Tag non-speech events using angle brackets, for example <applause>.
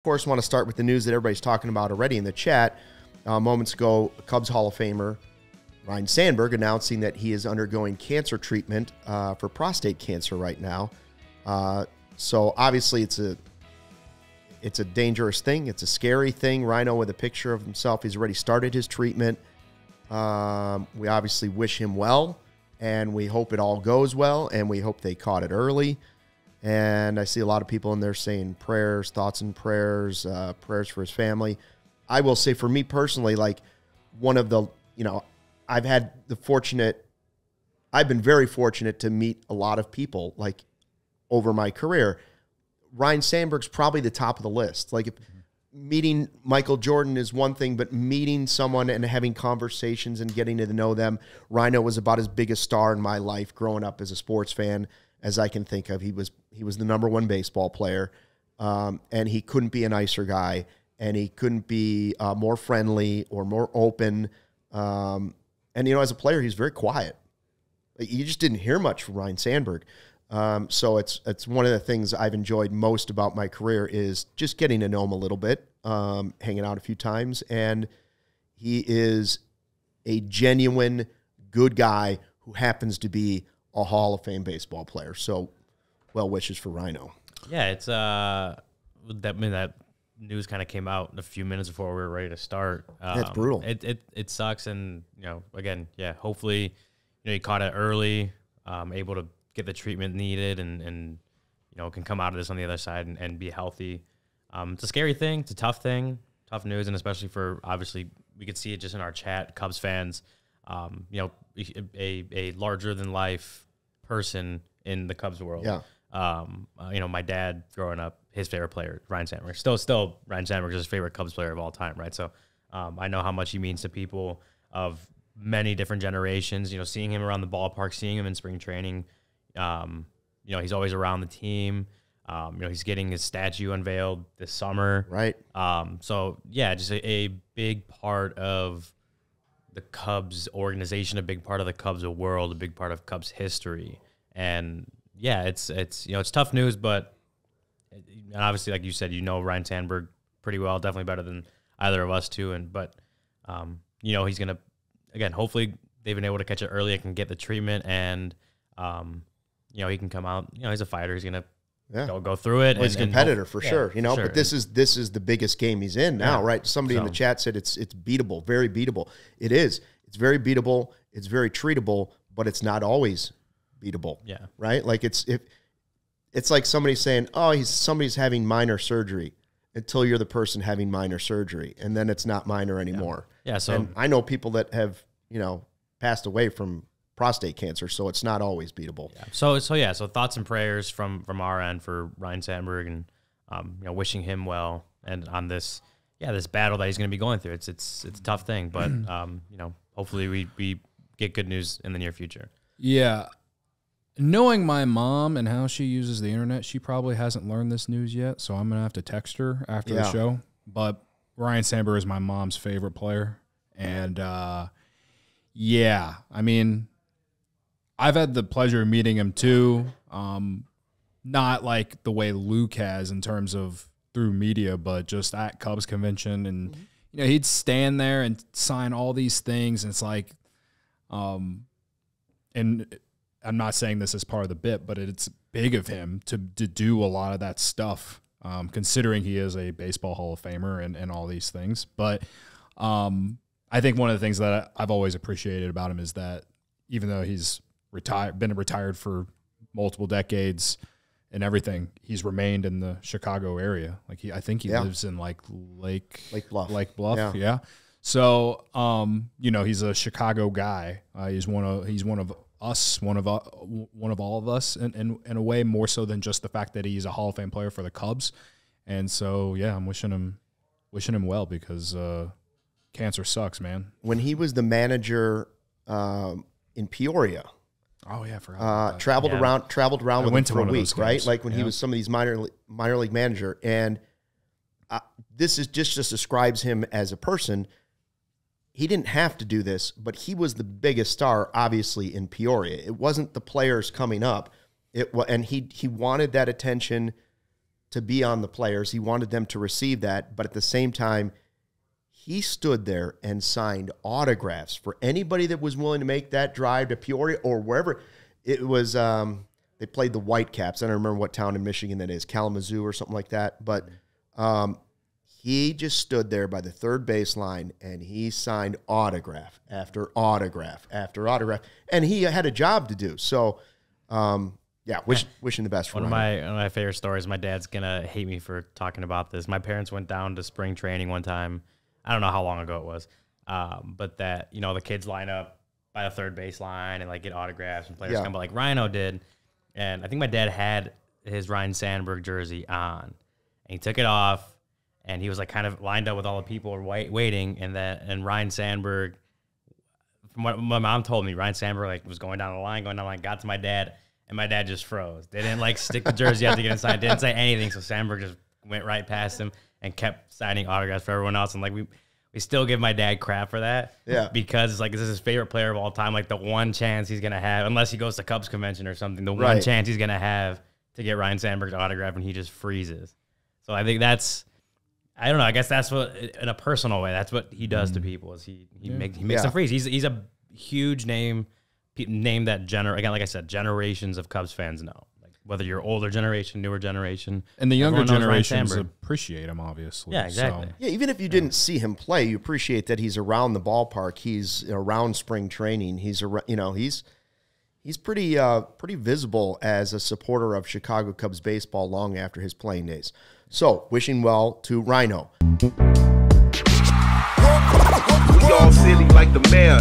Of course, want to start with the news that everybody's talking about already in the chat. Uh, moments ago, Cubs Hall of Famer Ryne Sandberg announcing that he is undergoing cancer treatment uh, for prostate cancer right now. Uh, so obviously, it's a it's a dangerous thing. It's a scary thing. Ryno with a picture of himself. He's already started his treatment. Um, we obviously wish him well, and we hope it all goes well, and we hope they caught it early. And I see a lot of people in there saying prayers, thoughts and prayers, uh, prayers for his family. I will say for me personally, like one of the, you know, I've had the fortunate, I've been very fortunate to meet a lot of people like over my career. Ryne Sandberg's probably the top of the list. Like if meeting Michael Jordan is one thing, but meeting someone and having conversations and getting to know them, Ryno was about as big a star in my life growing up as a sports fan as I can think of. He was he was the number one baseball player, um, and he couldn't be a nicer guy, and he couldn't be uh, more friendly or more open. Um, and you know, as a player, he's very quiet. You just didn't hear much from Ryne Sandberg. Um, so it's it's one of the things I've enjoyed most about my career is just getting to know him a little bit, um, hanging out a few times, and he is a genuine good guy who happens to be a Hall of Fame baseball player. So, well wishes for Ryno. Yeah, it's uh that I mean, that news kind of came out a few minutes before we were ready to start. Um, That's brutal. It, it it sucks, and you know, again, yeah. Hopefully, you know, you caught it early, um, able to get the treatment needed, and and you know, can come out of this on the other side and, and be healthy. Um, it's a scary thing. It's a tough thing, tough news, and especially for obviously we could see it just in our chat, Cubs fans. Um, you know, a a larger than life person in the Cubs world. Yeah. Um, uh, you know, my dad growing up, his favorite player, Ryne Sandberg. Still, still, Ryne Sandberg is his favorite Cubs player of all time, right? So, um, I know how much he means to people of many different generations. You know, seeing him around the ballpark, seeing him in spring training. Um, you know, he's always around the team. Um, you know, he's getting his statue unveiled this summer. Right. Um, so yeah, just a, a big part of the Cubs organization, a big part of the Cubs world, a big part of Cubs history. And yeah, it's it's you know it's tough news, but and obviously, like you said, you know Ryne Sandberg pretty well, definitely better than either of us too. And but um, you know he's gonna again, hopefully they've been able to catch it early, and can get the treatment, and um, you know he can come out. You know he's a fighter. He's gonna Yeah. go go through it. Well, he's a competitor for yeah, sure, you know. sure. But this is this is the biggest game he's in now, Yeah. right? Somebody in the chat said it's it's beatable, very beatable. It is. It's very beatable. It's very treatable, but it's not always beatable. Yeah. Right. Like it's if it's like somebody saying, "Oh, he's somebody's having minor surgery," until you're the person having minor surgery, and then it's not minor anymore. Yeah, so- and I know people that have you know passed away from prostate cancer, so it's not always beatable. So so yeah, so thoughts and prayers from from our end for Ryne Sandberg and um, you know wishing him well and on this yeah this battle that he's going to be going through. It's it's it's a tough thing, but <clears throat> um, you know hopefully we we get good news in the near future. Yeah. Knowing my mom and how she uses the internet, she probably hasn't learned this news yet. So I'm going to have to text her after the show. But Ryne Sandberg is my mom's favorite player. And uh, yeah, I mean, I've had the pleasure of meeting him too. Um, not like the way Luke has in terms of through media, but just at Cubs convention. And, you know, he'd stand there and sign all these things. And it's like, um, and I'm not saying this as part of the bit, but it's big of him to to do a lot of that stuff, um, considering he is a baseball Hall of Famer and, and all these things. But um, I think one of the things that I've always appreciated about him is that even though he's retired, been retired for multiple decades and everything, he's remained in the Chicago area. Like he, I think he Yeah. lives in like Lake Lake Bluff. Lake Bluff, Yeah. yeah. So, um, you know, he's a Chicago guy. Uh, he's one of he's one of us, one of uh, one of all of us, in, in in a way more so than just the fact that he's a Hall of Fame player for the Cubs. And so, yeah, I'm wishing him wishing him well because uh, cancer sucks, man. when he was the manager um, in Peoria, Oh yeah, I forgot. uh, traveled Yeah. around traveled around I with went him to for a week, those right? Like when he was some of these minor minor league manager, and uh, this is just just describes him as a person. He didn't have to do this, but he was the biggest star, obviously in Peoria. It wasn't the players coming up. It was, and he he wanted that attention to be on the players. He wanted them to receive that, but at the same time, he stood there and signed autographs for anybody that was willing to make that drive to Peoria or wherever. It was um, they played the Whitecaps. I don't remember what town in Michigan that is, Kalamazoo or something like that. But um, he just stood there by the third baseline and he signed autograph after autograph after autograph, and he had a job to do. So, um, yeah, wish, wishing the best for One of my one of my favorite stories. My dad's gonna hate me for talking about this. My parents went down to spring training one time. I don't know how long ago it was, um, but that you know the kids line up by the third baseline and like get autographs and players Yeah. come, but like Ryno did, and I think my dad had his Ryne Sandberg jersey on, and he took it off, and he was like kind of lined up with all the people wait, waiting, and that and Ryne Sandberg from what my mom told me, Ryne Sandberg like was going down the line, going down the line, got to my dad, and my dad just froze. They didn't like stick the jersey out to get inside, didn't say anything. So Sandberg just went right past him and kept signing autographs for everyone else. And like we we still give my dad crap for that. Yeah. Because it's like this is his favorite player of all time. Like the one chance he's gonna have, unless he goes to Cubs convention or something, the one chance he's gonna have to get Ryne Sandberg's autograph and he just freezes. So I think that's I don't know. I guess that's what, in a personal way, that's what he does to mm-hmm. people. Is he he makes he makes Yeah. them freeze. He's he's a huge name, name that gener again, like I said, generations of Cubs fans know. Like whether you're older generation, newer generation, And the younger everyone generations appreciate him, obviously. Yeah, exactly. So, Yeah, even if you didn't see him play, you appreciate that he's around the ballpark. He's around spring training. He's around, you know, he's he's pretty uh, pretty visible as a supporter of Chicago Cubs baseball long after his playing days. So, wishing well to Ryno. We all silly like the mayor.